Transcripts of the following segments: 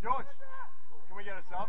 George, can we get a sub?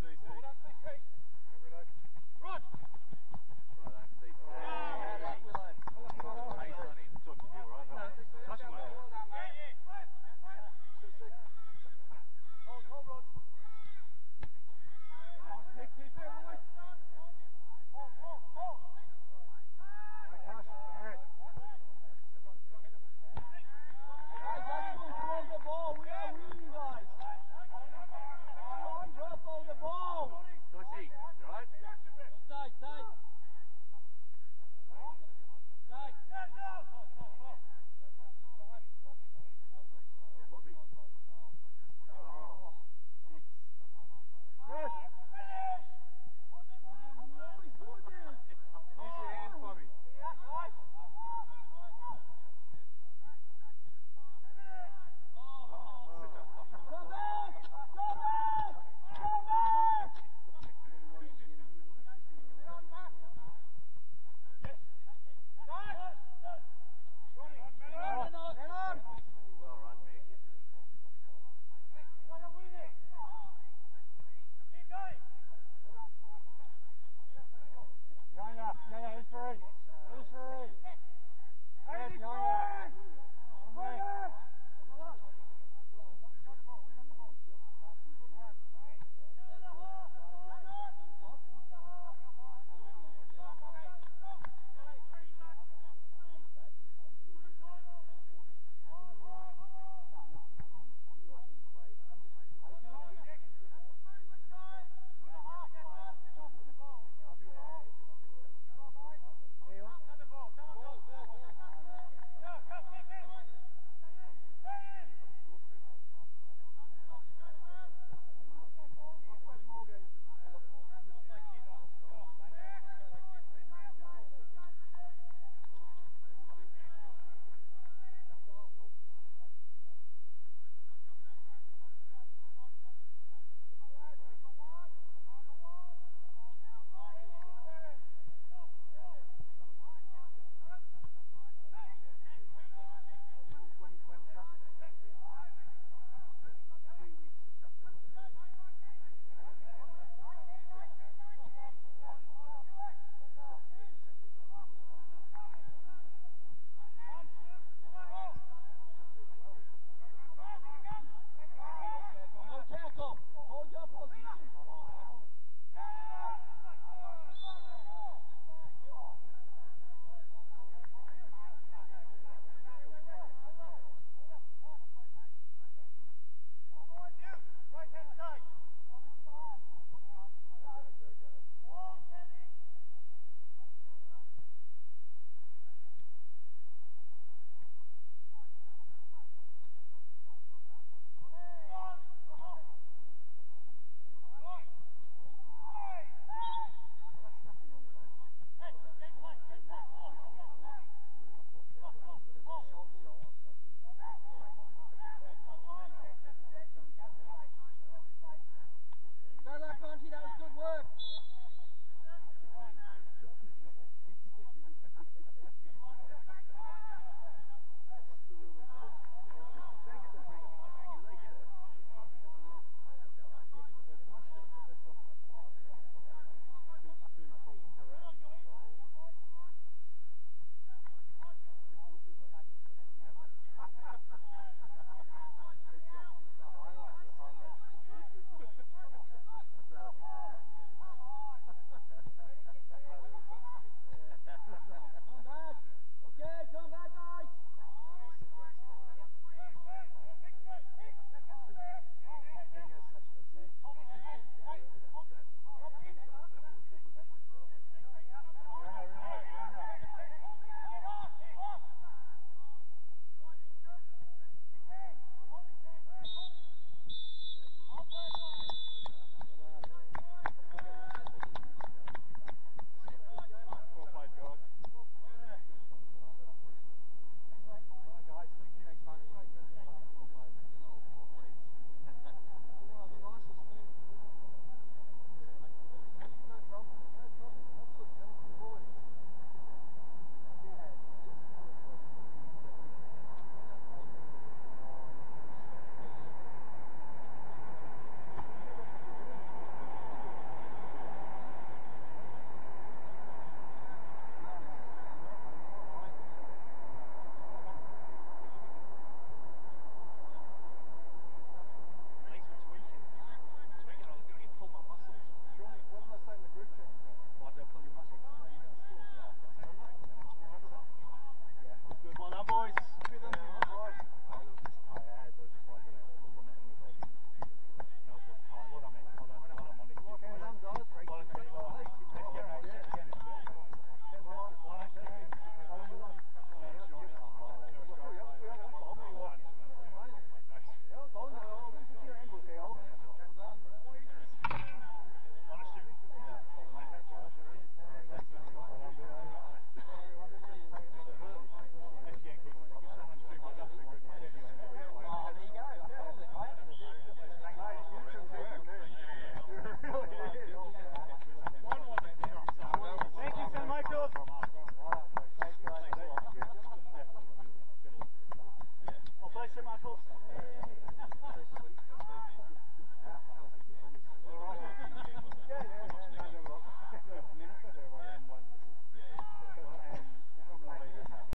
Run, CC. Run.